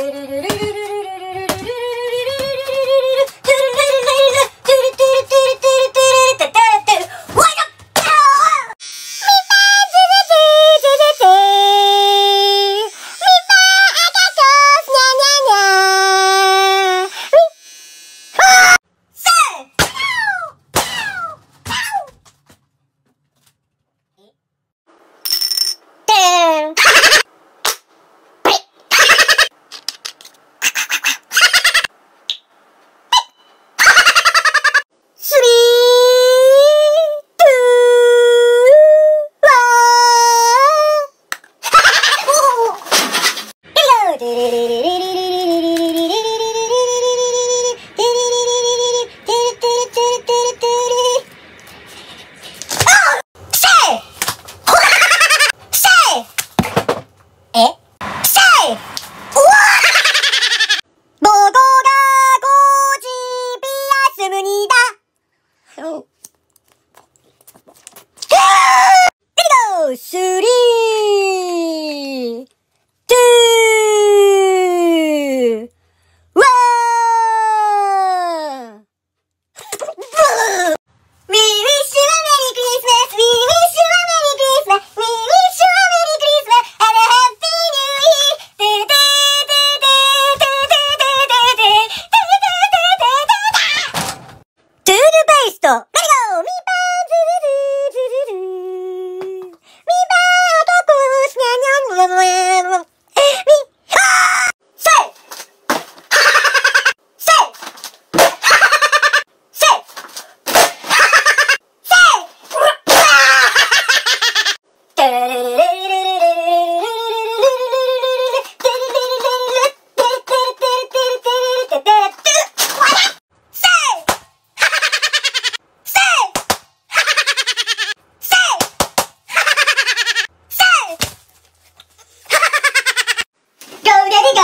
do do do do. Dee dee dee.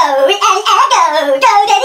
and echo, go, go.